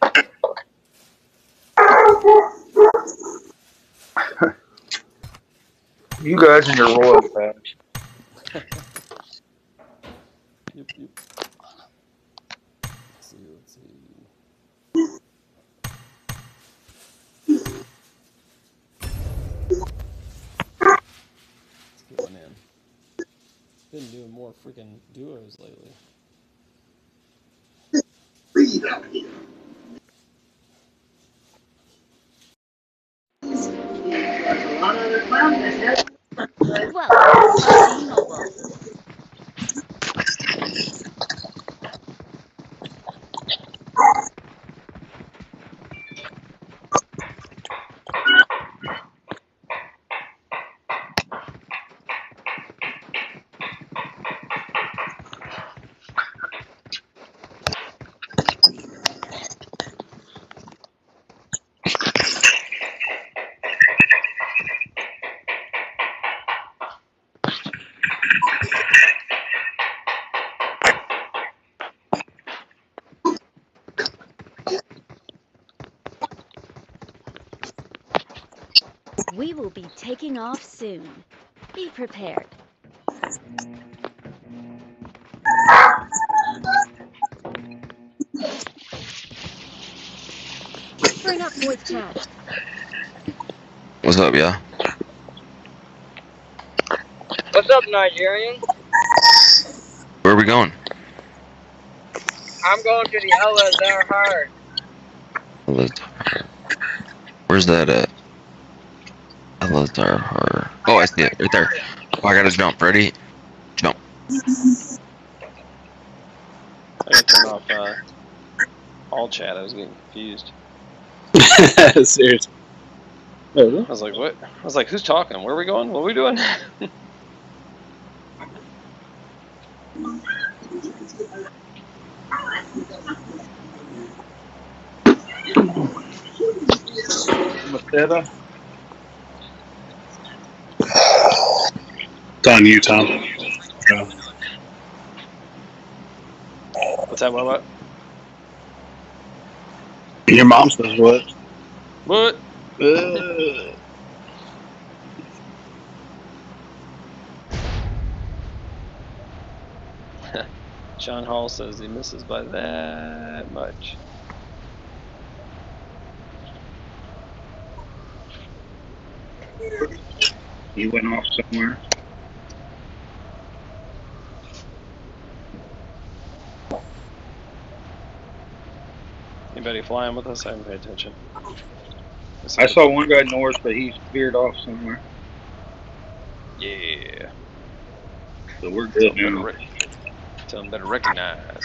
You guys and your royal patch. Yep, yep. Let's see, let's see. Let's get one in. Been doing more freaking duos lately. Taking off soon. Be prepared. Bring up voice chat. What's up, y'all? What's up, Nigerian? Where are we going? I'm going to the LSR hard. Where's that at? El Azahar. Oh, I see it right there. Oh, I gotta jump. Ready? Jump. I gotta turn off uh, all chat. I was getting confused. Seriously. I was like, what? I was like, who's talking? Where are we going? What are we doing? Mateta. It's on you, Tom. Yeah. What's that? What? What? Your mom says what? What? Uh, John Hall says he misses by that much. He went off somewhere. Anybody flying with us? I haven't paid attention. I saw one guy north, but he's veered off somewhere. Yeah. So we're Tell good him better, now. tell him better recognize.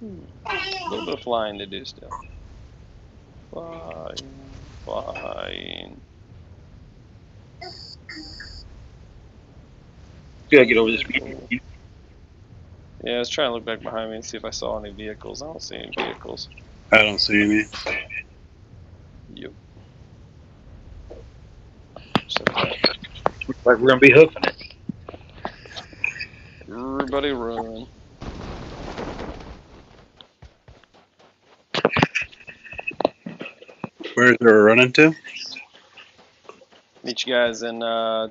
Hmm. A little bit of flying to do still. Flying, flying. Gotta get over this. Meeting. Yeah, I was trying to look back behind me and see if I saw any vehicles. I don't see any vehicles. I don't see any. Yep. So, uh, Looks like we're gonna be hoofing it. everybody run. Where's there running to? Meet you guys in uh,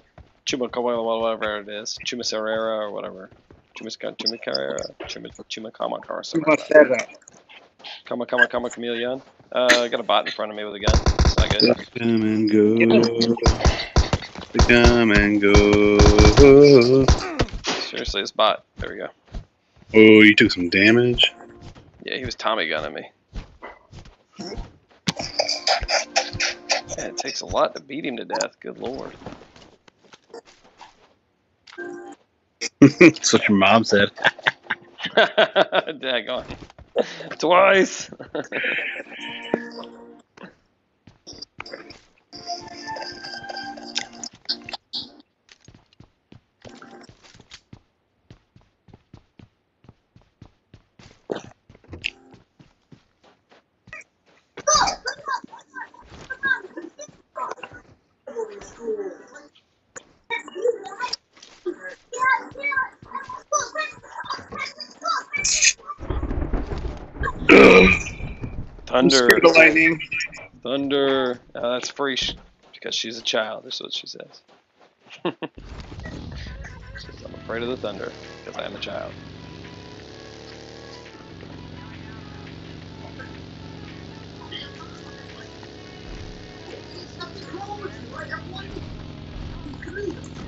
Chumacabala, whatever it is. Chumacerera or whatever. Chumaca- Chumacarera. Chuma- Chumacamacar or something like Come on, come on, come on, Chameleon. Uh, I got a bot in front of me with a gun. It's not good. Come and go. Come and go. Seriously, this bot. There we go. Oh, you took some damage. Yeah, he was Tommy gunning me. Man, it takes a lot to beat him to death. Good lord. That's what your mom said. Daggone. Twice. Thunder. Screw the lightning. Thunder. Uh, that's free sh- because she's a child. That's what she says. She says, I'm afraid of the thunder because I am a child. I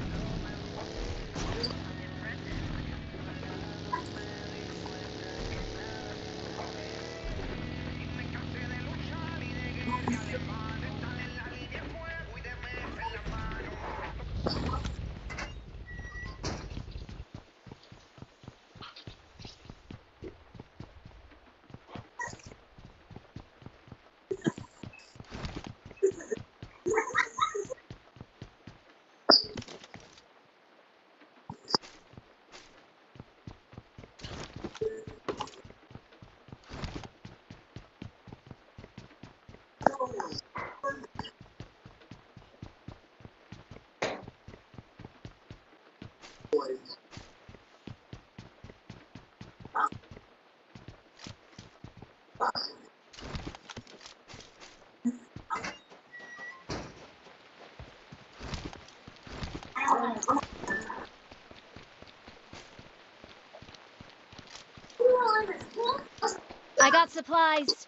got supplies.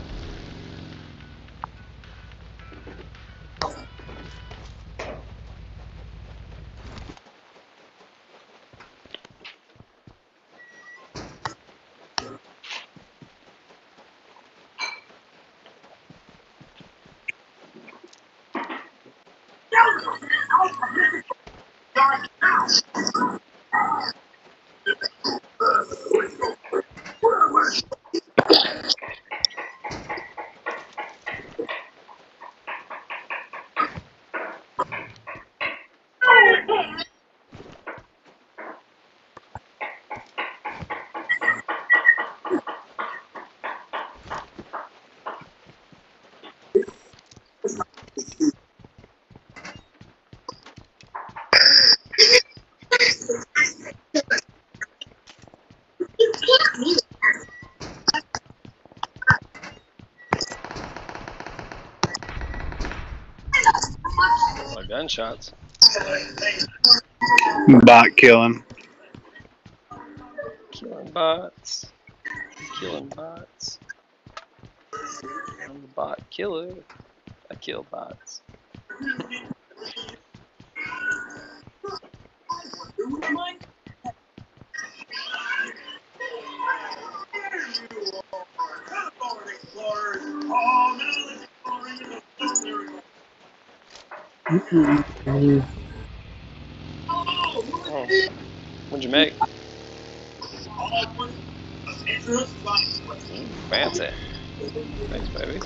lot of gunshots. Bot killing. Killing bots. Killing bots. I'm the bot killer. I kill bots. Oh. What'd you make? Mm, fancy. Thanks, baby.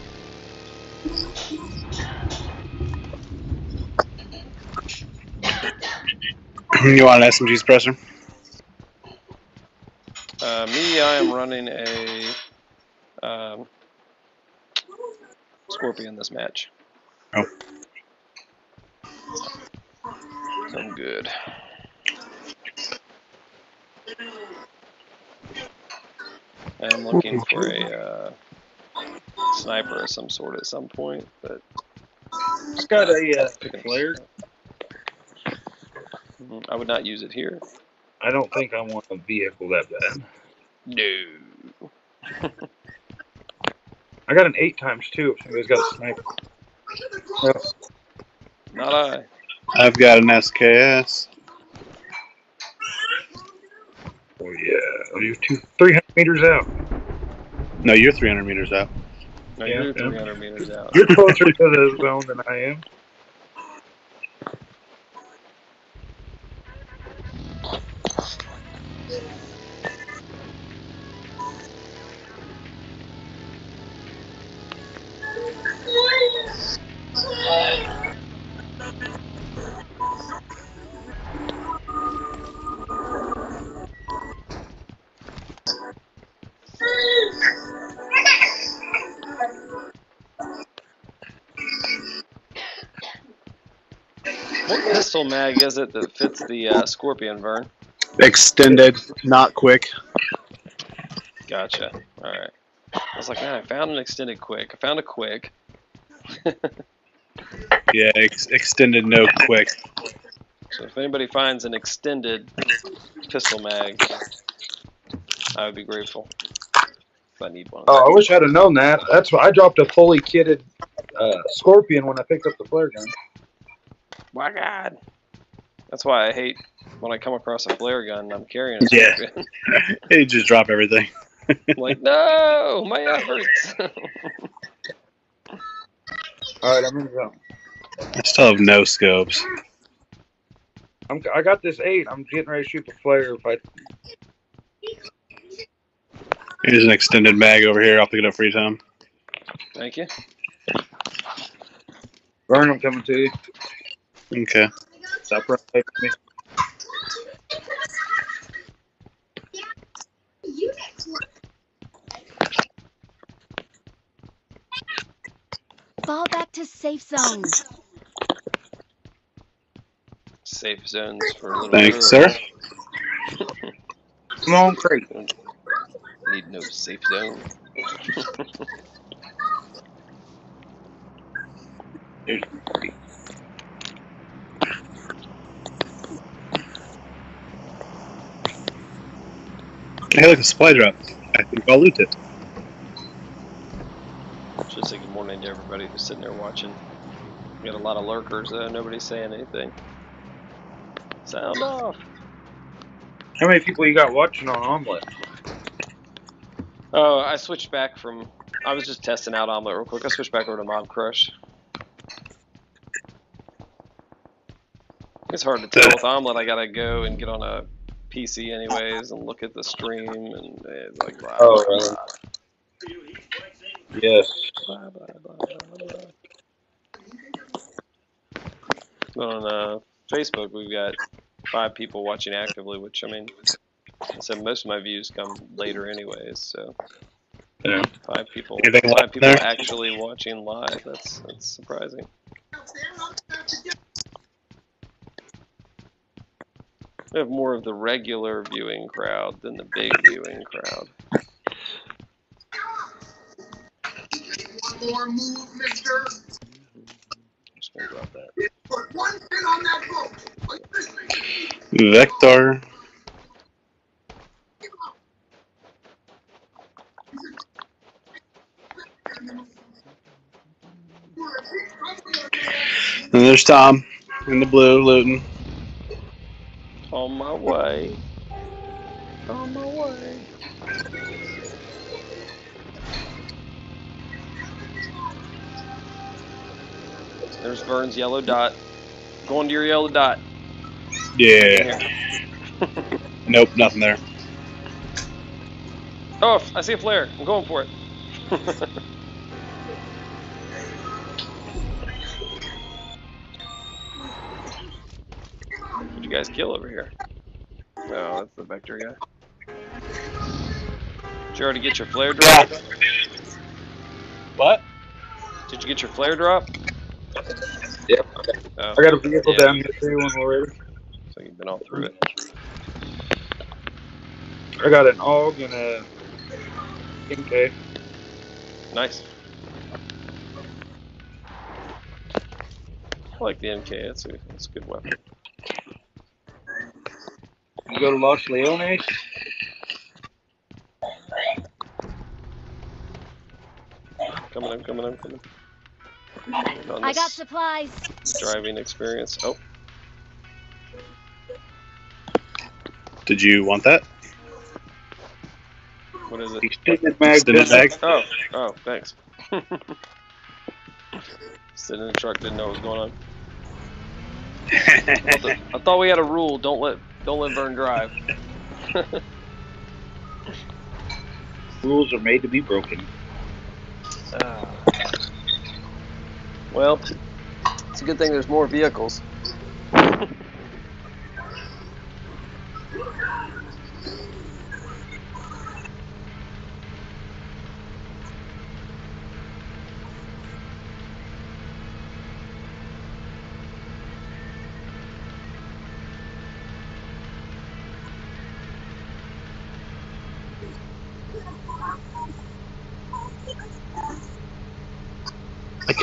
You want an SMG suppressor? Uh, me, I am running a um, Scorpion this match. Oh. So I'm good. I'm looking for a uh, sniper of some sort at some point, but It's got a uh, flare. Mhm. I would not use it here. I don't think I want a vehicle that bad. No. I got an eight times two. If somebody's got a sniper. Yeah. Not I. I've got an SKS. Oh yeah. oh, You're two, three hundred meters out. No, you're 300 meters out. No, Yeah, you're yeah. meters out. You're closer to the zone than I am. What pistol mag is it that fits the uh, Scorpion, Vern? Extended, not quick. Gotcha. All right. I was like, man, I found an extended quick. I found a quick. Yeah, ex- extended, no quick. So if anybody finds an extended pistol mag, I would be grateful. If I need one. Oh, I wish I'd have known that. That's why I dropped a fully kitted uh, Scorpion when I picked up the flare gun. My God. That's why I hate when I come across a flare gun and I'm carrying a Yeah. Scorpion. Hey, just drop everything. I'm like, no, my efforts. All right, I'm in the zone. I still have no scopes. I'm, I got this eight. I'm getting ready to shoot the flare. If I Here's an extended mag over here. I'll pick it up for you, Tom. Thank you. Vern, I'm coming to you. Okay. Stop running away from me. Fall back to safe zone. Safe zones for a little Thanks, girls. sir. Come on, crate. Need no safe zone. There's Hey, look, a supply drop. I think I'll loot it. Should say good morning to everybody who's sitting there watching. We got a lot of lurkers though. Nobody's saying anything. Sound off. How many people you got watching on Omlet? Oh, I switched back from. I was just testing out Omlet real quick. I switched back over to Mobcrush. It's hard to tell with Omlet. I gotta go and get on a PC anyways and look at the stream and it's like blah, Oh, blah, really? Yes. blah, blah, blah, blah, blah. On uh, Facebook, we've got five people watching actively, which I mean, I said most of my views come later anyways. So Yeah. five people, five people there? actually watching live. That's that's surprising. We have more of the regular viewing crowd than the big viewing crowd. More move, mister. Vector. And there's Tom in the blue looting. On my way. On my way. There's Vern's yellow dot. Going to your yellow dot. Yeah. Nope, nothing there. Oh, I see a flare. I'm going for it. guys kill over here? Oh, that's the vector guy. Did you already get your flare drop? What? Did you get your flare drop? Yep. Oh, I got a vehicle Yeah. down here too when we're so you've been all through it. I got an AUG and a MK. Nice. I like the MK. It's a, it's a good weapon. You go to Los Leones? Coming in, coming in, coming in. I got supplies. driving experience. Oh, Did you want that? what is it? Extended mag. Extended mag? Oh, oh, thanks. Sitting in the truck, didn't know what was going on. I thought, that- I thought we had a rule: don't let don't let Vern drive. Rules are made to be broken. Ah. well, it's a good thing there's more vehicles.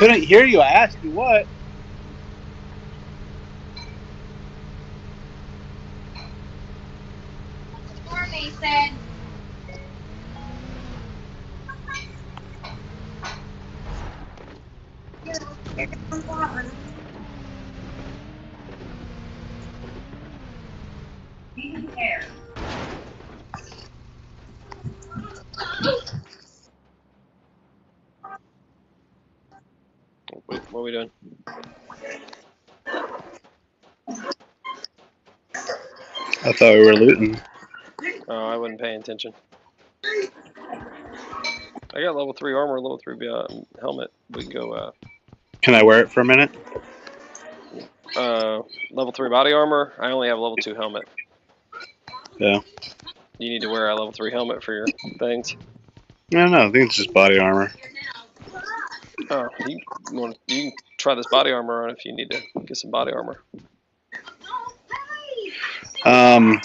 Couldn't hear you. I asked you what. Wait, what are we doing? I thought we were looting. Oh, I wasn't paying attention. I got level three armor, level three uh, helmet. We can go uh, Can I wear it for a minute? uh, level three body armor. I only have level two helmet. Yeah. You need to wear a level three helmet for your things. Don't know. I think it's just body armor. Oh, you, want you can try this body armor on if you need to get some body armor. Um,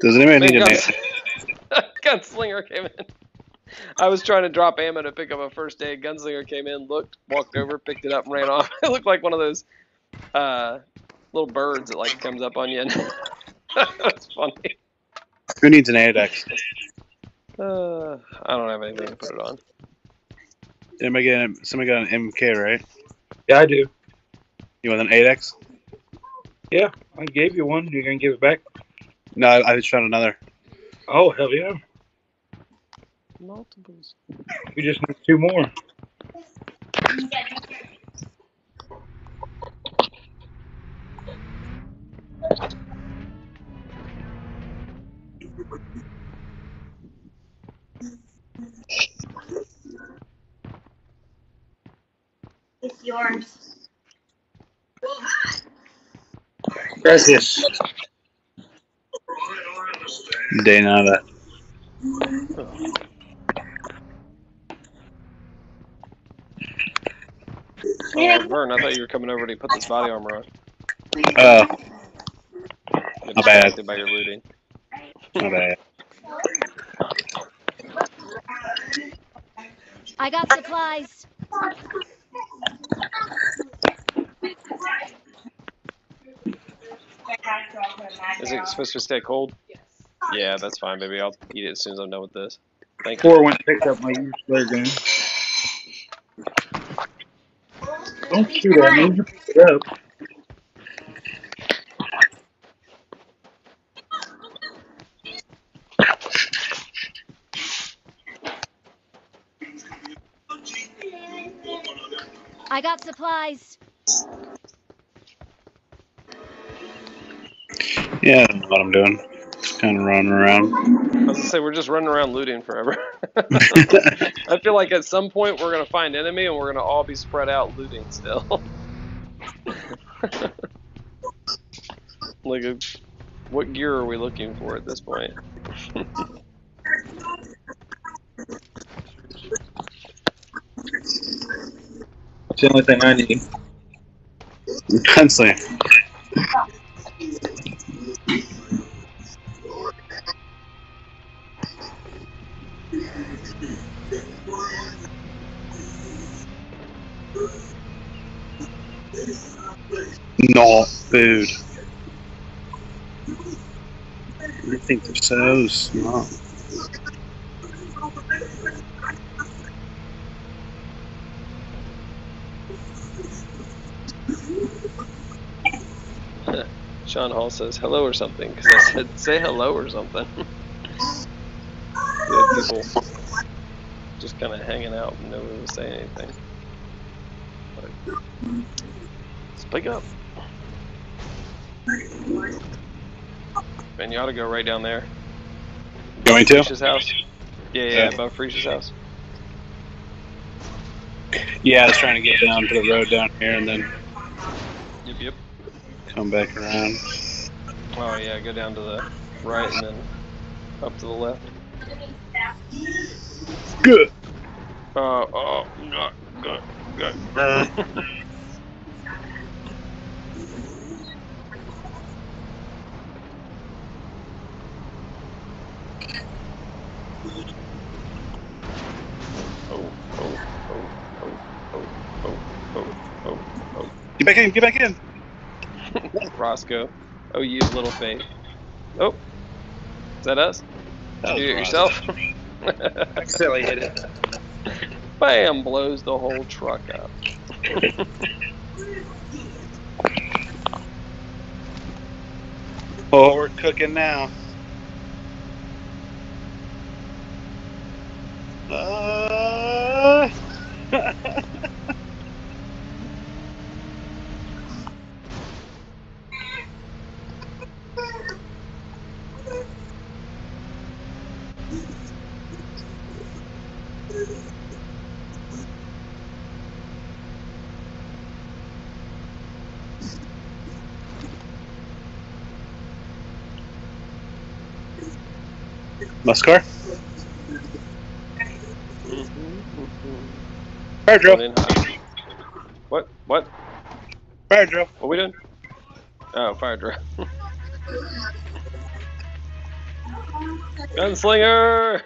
does anybody need an? guns- Gunslinger came in. I was trying to drop ammo to pick up a first aid. Gunslinger came in, looked, walked over, picked it up, and ran off. It looked like one of those uh, little birds that like comes up on you. And That's funny. Who needs an 8X? Uh, I don't have anything to put it on. Anybody get an, somebody got an MK, right? Yeah, I do. You want an 8X? I gave you one. You're gonna give it back? No, I, I just found another. Oh hell yeah! Multiples. We just need two more. It's yours. Gracias. De nada. Oh, Vern, I thought you were coming over to put this body armor on. Oh, Get My bad. distracted by your looting. my bad. I got supplies. Is it supposed to stay cold? Yeah, that's fine, baby. I'll eat it as soon as I'm done with this. Thank you. Four went and picked up my used flare gun. Don't shoot at me. Pick it up. I got supplies. Yeah, I don't know what I'm doing. Just kind of running around. I was gonna say we're just running around looting forever. I feel like at some point we're gonna find enemy and we're gonna all be spread out looting still. like, uh, what gear are we looking for at this point? It's the only thing I need. Intensely. Food. I think they're so small. Sean Hall says hello or something because I said say hello or something. we had people just kind of hanging out and nobody was saying anything. But, speak up. Man, you ought to go right down there. Going to? Freesh's house. Yeah, yeah, Yeah. above Freesh's house. Yeah, I was trying to get down to the road down here and then Yep, yep. come back around. Oh yeah, go down to the right and then up to the left. Good. Uh, oh, good, good, good. Get back in, get back in. Rosscoe. Oh, you little fake. Oh, is that us? That was You it yourself? Accidentally hit it. Bam! Blows the whole truck up. Oh, we're cooking now. Uh, Muscar? Fire drill. What? What? Fire drill. What we doing? Oh, fire drill. Gunslinger!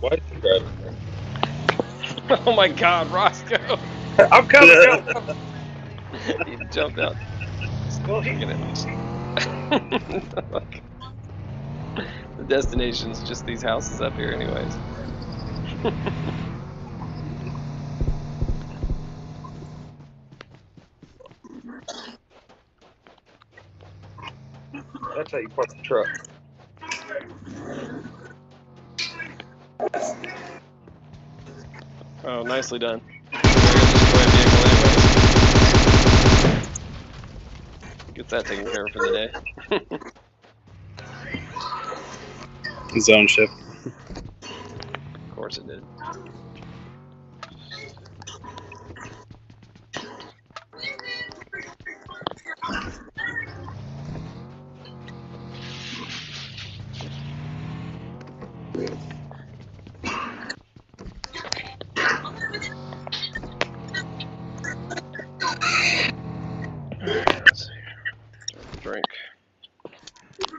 Why is he driving there? oh my god, Rosscoe! I'm coming. coming. he jumped out. Still. It. destination's just these houses up here, anyways. That's how you park the truck. Oh, nicely done. Destroy a vehicle anyways. Gets that taken care of for the day. Zone shift. Of course it did. Here. Drink.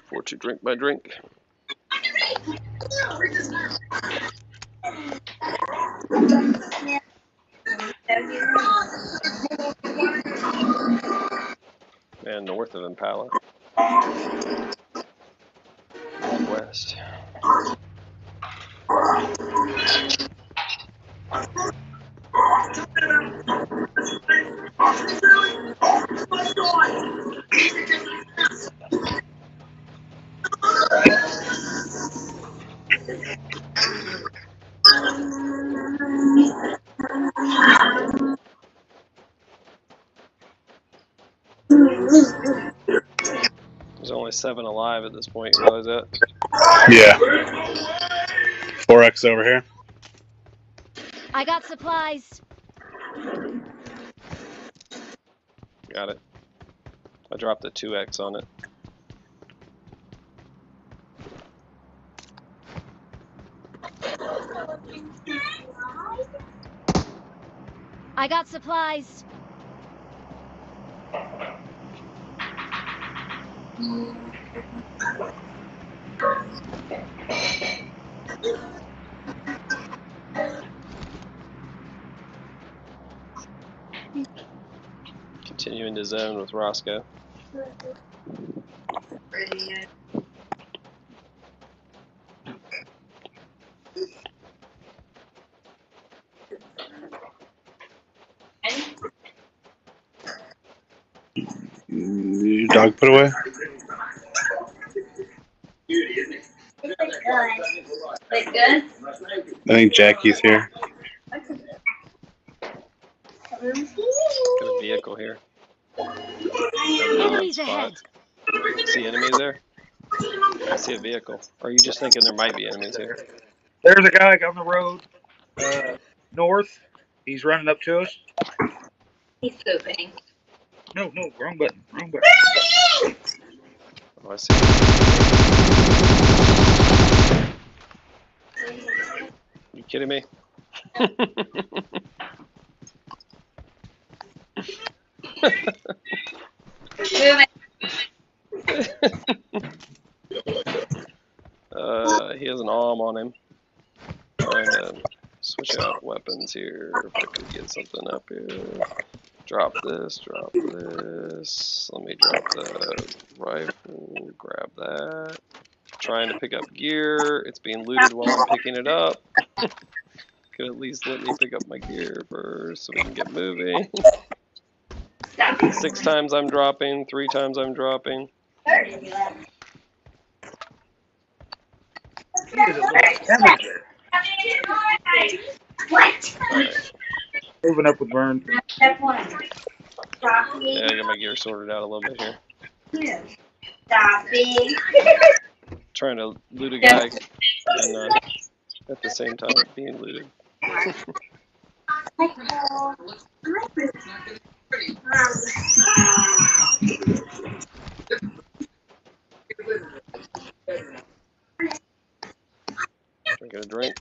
For to drink my drink. pallet. Northwest. Mm-hmm. West. There's only seven alive at this point. You realize that? Yeah. 4X over here. I got supplies. Got it. I dropped a 2x on it. I got supplies. Continue into zone with Rosscoe. Your dog put away? It's like good. Good? I think Jackie's here. Got a vehicle here. Enemies ahead. See enemies there? I see a vehicle. Or are you just thinking there might be enemies here? There's a guy on the road uh, north. He's running up to us. He's pooping. No, no, wrong button. Wrong button. Oh, I see. You kidding me? Uh, he has an arm on him. Trying to switch out weapons here. If I could get something up here. Drop this, drop this. Let me drop the rifle, grab that. Trying to pick up gear. It's being looted while I'm picking it up. Could at least let me pick up my gear first so we can get moving. Six times I'm dropping, three times I'm dropping. What? Alright. Moving up with Vern. Step Yeah, I got my gear sorted out a little bit here. Stop being. Trying to loot a guy and uh, at the same time being looted. Drinking a drink.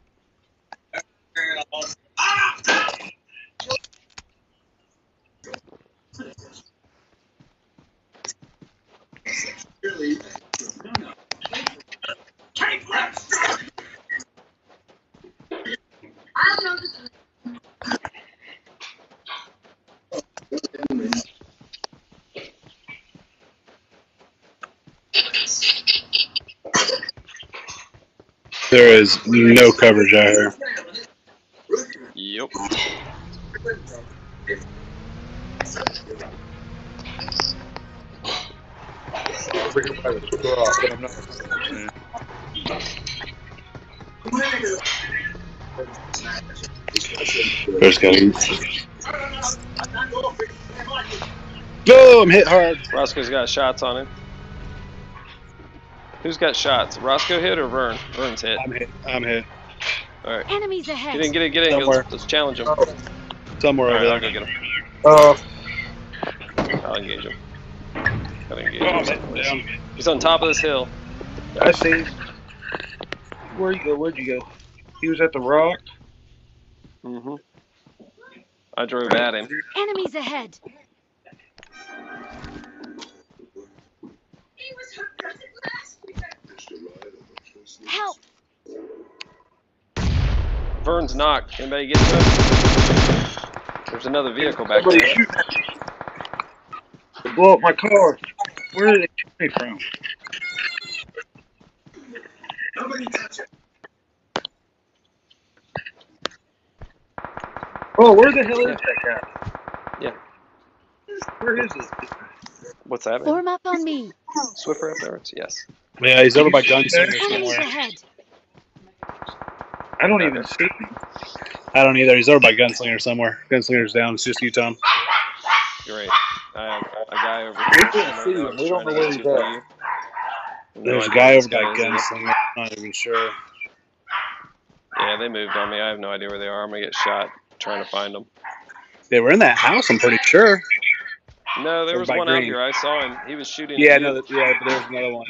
There is no coverage out here. There's got Go! I'm hit hard. Rosscoe's got shots on him. Who's got shots? Roscoe hit or Vern? Vern's hit. I'm hit. I'm hit. Alright. Enemies ahead. Get in, get in, get in. Somewhere. Let's, let's challenge him. Somewhere Alright, over I'll there. go get him. Uh, I'll engage him. Gotta engage Oh, him. hitting down. He's on top of this hill. I see. Where'd you go? Where'd you go? He was at the rock. I drove at him. Enemies ahead. Help! Vern's knocked. Anybody get to him? There's another vehicle back Somebody there. shoot They blow up my car. Where did they shoot me from? Oh, where the hell is that guy? Yeah. Where is it? What's that? man? Form up on me. Swiffer afterwards? Yes. Yeah, he's over by You? Gunslinger Enemies somewhere. ahead. I don't even see him. I don't either. He's over by Gunslinger somewhere. Gunslinger's down. It's just you, Tom. You're right. I have a guy over We here. can't see him. We don't know where he's at. There's a guy over by Gunslinger. I'm not even sure. Yeah, they moved on me. I have no idea where they are. I'm gonna get shot trying to find them. They were in that house, I'm pretty sure. No, there was by one out here. I saw him. He was shooting. Yeah, at no, that- yeah, but there's another one.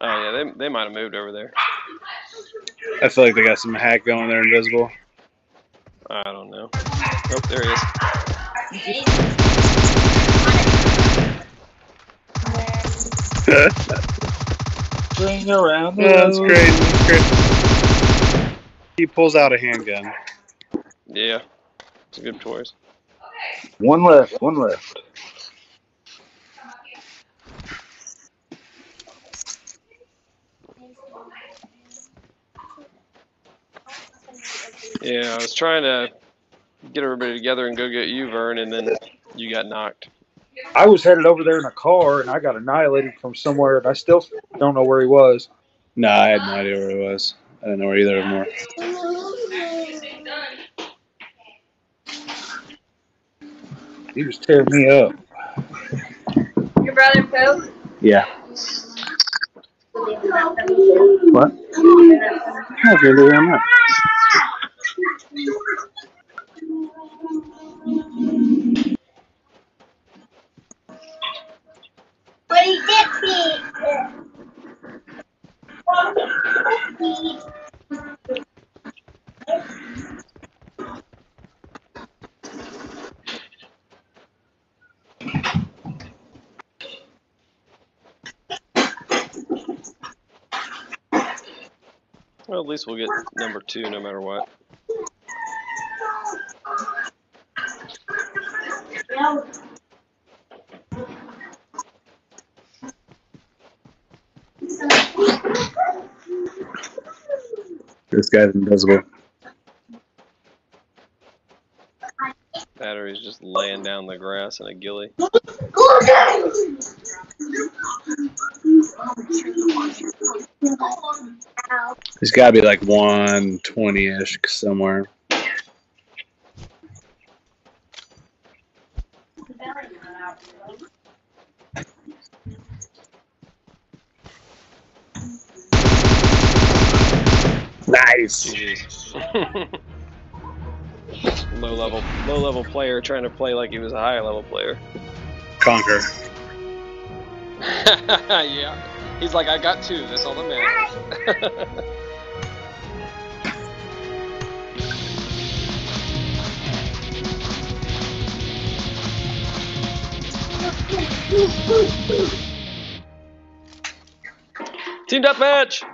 Oh yeah, they they might have moved over there. I feel like they got some hack going there, invisible. I don't know. Oh, there he is. Swing around the That's crazy. That's crazy. He pulls out a handgun. Yeah, it's a good choice. One left. One left. Yeah, I was trying to get everybody together and go get you, Vern, and then you got knocked. I was headed over there in a car, and I got annihilated from somewhere, and I still don't know where he was. No, I had no idea where he was. I didn't know where either of them were. He was tearing me up. Your brother Pope? Yeah. What? Yeah, really, I'm not. Well, get number two no matter what. This guy's invisible. Battery's just laying down the grass in a ghillie. He's got to be like 120 ish somewhere. Nice. Low level, low level player trying to play like he was a high level player. Conquer. yeah. He's like, I got two. That's all that matters. Team deathmatch.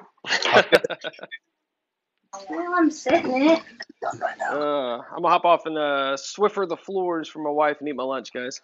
Well, I'm sitting in it. Uh, I'm gonna hop off and uh, Swiffer the floors for my wife and eat my lunch, guys.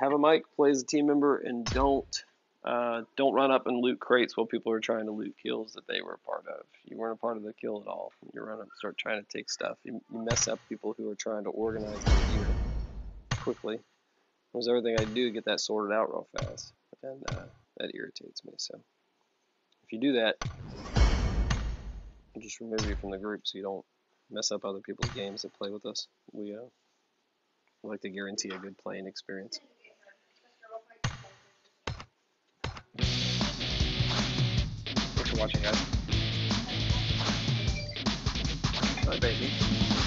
Have a mic, play as a team member, and don't uh, don't run up and loot crates while people are trying to loot kills that they were a part of. You weren't a part of the kill at all. You run up start trying to take stuff. You, you mess up people who are trying to organize the quickly. There's everything I do to get that sorted out real fast, and uh, that irritates me. So if you do that, just remove you from the group so you don't mess up other people's games that play with us. We uh, like to guarantee a good playing experience. Thanks for watching, guys. Bye, baby.